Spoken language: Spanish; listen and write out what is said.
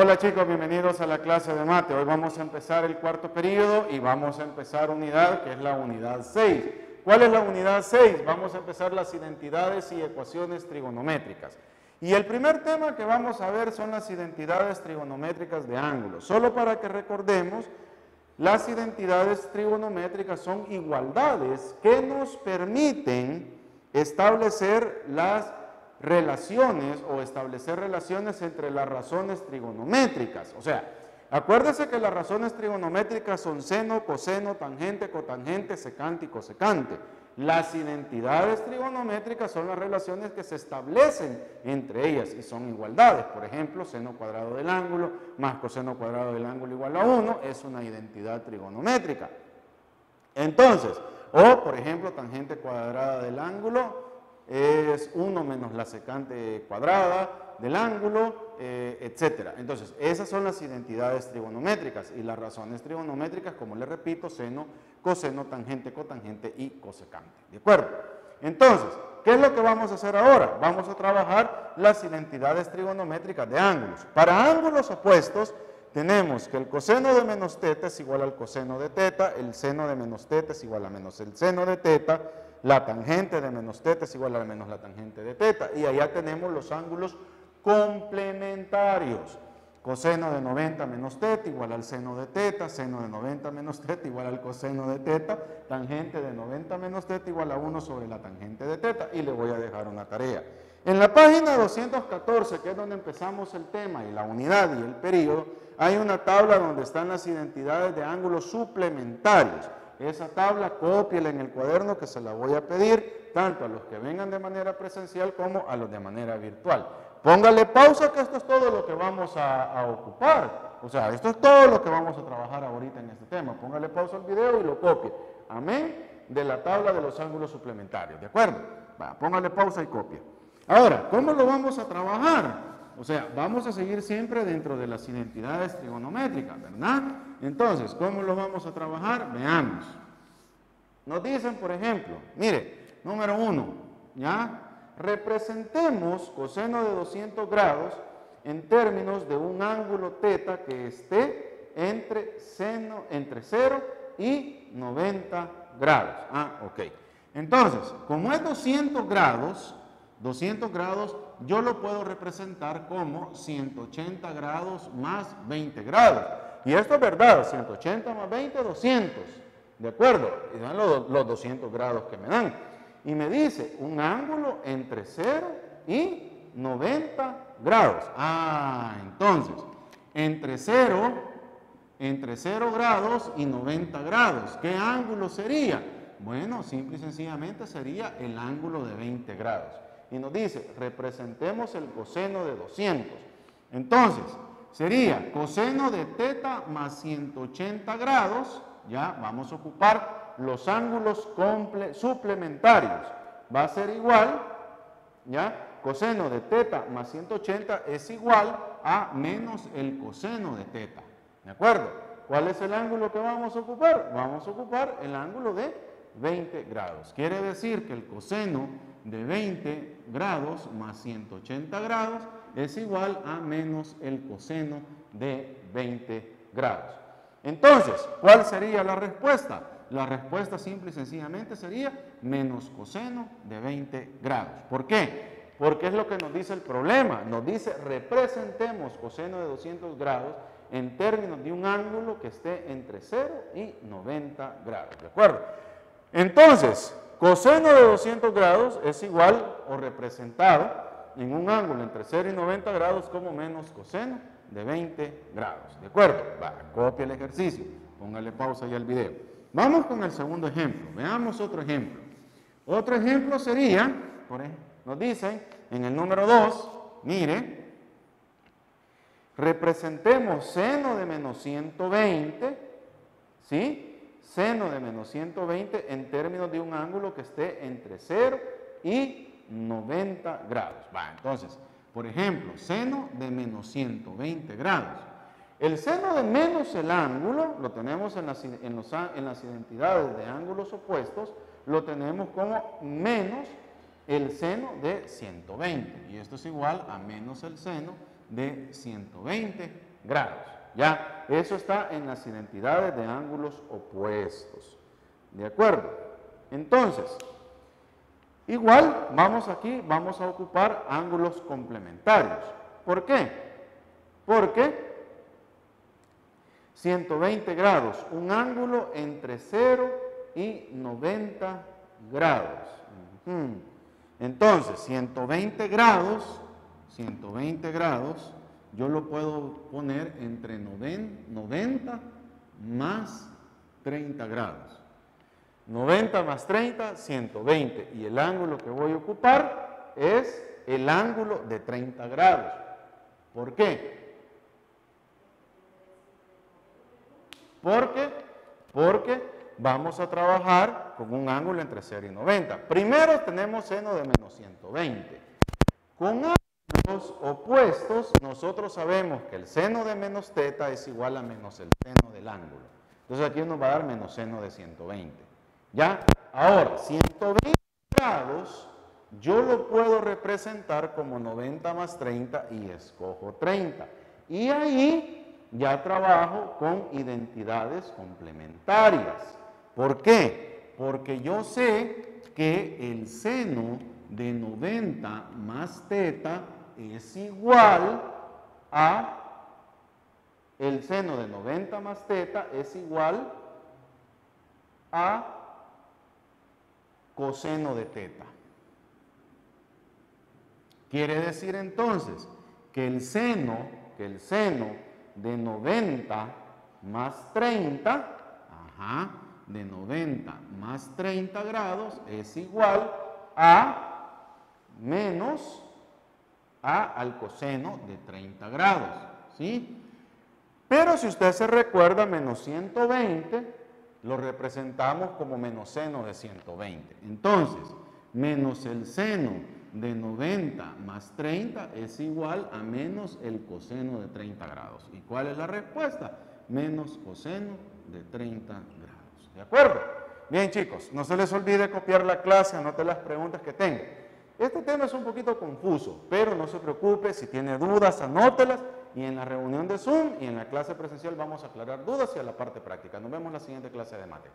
Hola chicos, bienvenidos a la clase de mate. Hoy vamos a empezar el cuarto periodo y vamos a empezar unidad que es la unidad 6. ¿Cuál es la unidad 6? Vamos a empezar las identidades y ecuaciones trigonométricas. Y el primer tema que vamos a ver son las identidades trigonométricas de ángulos. Solo para que recordemos, las identidades trigonométricas son igualdades que nos permiten establecer las relaciones o establecer relaciones entre las razones trigonométricas. O sea, acuérdese que las razones trigonométricas son seno, coseno, tangente, cotangente, secante y cosecante. Las identidades trigonométricas son las relaciones que se establecen entre ellas y son igualdades. Por ejemplo, seno cuadrado del ángulo más coseno cuadrado del ángulo igual a 1 es una identidad trigonométrica. Entonces, o por ejemplo, tangente cuadrada del ángulo es 1 menos la secante cuadrada del ángulo, eh, etc. Entonces, esas son las identidades trigonométricas y las razones trigonométricas, como les repito, seno, coseno, tangente, cotangente y cosecante. ¿De acuerdo? Entonces, ¿qué es lo que vamos a hacer ahora? Vamos a trabajar las identidades trigonométricas de ángulos. Para ángulos opuestos, tenemos que el coseno de menos teta es igual al coseno de teta, el seno de menos teta es igual a menos el seno de teta, la tangente de menos teta es igual a menos la tangente de teta. Y allá tenemos los ángulos complementarios. Coseno de 90 menos teta igual al seno de teta, seno de 90 menos teta igual al coseno de teta, tangente de 90 menos teta igual a 1 sobre la tangente de teta. Y le voy a dejar una tarea. En la página 214, que es donde empezamos el tema y la unidad y el periodo, hay una tabla donde están las identidades de ángulos suplementarios. Esa tabla cópiela en el cuaderno que se la voy a pedir tanto a los que vengan de manera presencial como a los de manera virtual. Póngale pausa que esto es todo lo que vamos a, ocupar. O sea, esto es todo lo que vamos a trabajar ahorita en este tema. Póngale pausa al video y lo copie. Amén. De la tabla de los ángulos suplementarios. ¿De acuerdo? Va, póngale pausa y copie. Ahora, ¿cómo lo vamos a trabajar? O sea, vamos a seguir siempre dentro de las identidades trigonométricas, ¿verdad? Entonces, ¿cómo lo vamos a trabajar? Veamos. Nos dicen, por ejemplo, mire, número uno, ¿ya? Representemos coseno de 200 grados en términos de un ángulo teta que esté entre, seno, entre 0 y 90 grados. Ah, ok. Entonces, como es 200 grados, 200 grados yo lo puedo representar como 180 grados más 20 grados. Y esto es verdad, 180 más 20, 200. ¿De acuerdo? Y dan los, los 200 grados que me dan. Y me dice un ángulo entre 0 y 90 grados. Ah, entonces, entre 0, entre 0 grados y 90 grados, ¿qué ángulo sería? Bueno, simple y sencillamente sería el ángulo de 20 grados y nos dice, representemos el coseno de 200. Entonces, sería coseno de teta más 180 grados, ya vamos a ocupar los ángulos suplementarios. Va a ser igual, ya, coseno de teta más 180 es igual a menos el coseno de teta. ¿De acuerdo? ¿Cuál es el ángulo que vamos a ocupar? Vamos a ocupar el ángulo de 20 grados. Quiere decir que el coseno de 20 grados más 180 grados es igual a menos el coseno de 20 grados. Entonces, ¿cuál sería la respuesta? La respuesta simple y sencillamente sería menos coseno de 20 grados. ¿Por qué? Porque es lo que nos dice el problema. Nos dice representemos coseno de 200 grados en términos de un ángulo que esté entre 0 y 90 grados. ¿De acuerdo? Entonces, Coseno de 200 grados es igual o representado en un ángulo entre 0 y 90 grados como menos coseno de 20 grados. ¿De acuerdo? Va, copia el ejercicio. Póngale pausa ahí al video. Vamos con el segundo ejemplo. Veamos otro ejemplo. Otro ejemplo sería, por ejemplo, nos dicen en el número 2, mire, representemos seno de menos 120, ¿sí? Seno de menos 120 en términos de un ángulo que esté entre 0 y 90 grados. Va, entonces, por ejemplo, seno de menos 120 grados. El seno de menos el ángulo, lo tenemos en las, en, las identidades de ángulos opuestos, lo tenemos como menos el seno de 120. Y esto es igual a menos el seno de 120 grados. Ya, eso está en las identidades de ángulos opuestos. ¿De acuerdo? Entonces, igual vamos aquí, vamos a ocupar ángulos complementarios. ¿Por qué? Porque 120 grados, un ángulo entre 0 y 90 grados. Entonces, 120 grados, 120 grados, yo lo puedo poner entre 90 más 30 grados. 90 más 30, 120. Y el ángulo que voy a ocupar es el ángulo de 30 grados. ¿Por qué? Porque, porque vamos a trabajar con un ángulo entre 0 y 90. Primero tenemos seno de menos 120. Con ángulos opuestos, nosotros sabemos que el seno de menos teta es igual a menos el seno del ángulo. Entonces aquí nos va a dar menos seno de 120. ¿Ya? Ahora, 120 grados, yo lo puedo representar como 90 más 30 y escojo 30. Y ahí ya trabajo con identidades complementarias. ¿Por qué? Porque yo sé que el seno de 90 más teta es igual a el seno de 90 más teta es igual a coseno de teta. Quiere decir entonces que el seno, que el seno de 90 más 30, ajá, de 90 más 30 grados es igual a menos a al coseno de 30 grados, ¿sí? Pero si usted se recuerda, menos 120 lo representamos como menos seno de 120. Entonces, menos el seno de 90 más 30 es igual a menos el coseno de 30 grados. ¿Y cuál es la respuesta? Menos coseno de 30 grados. ¿De acuerdo? Bien chicos, no se les olvide copiar la clase, anote las preguntas que tengan. Este tema es un poquito confuso, pero no se preocupe, si tiene dudas, anótelas y en la reunión de Zoom y en la clase presencial vamos a aclarar dudas y a la parte práctica. Nos vemos en la siguiente clase de mate.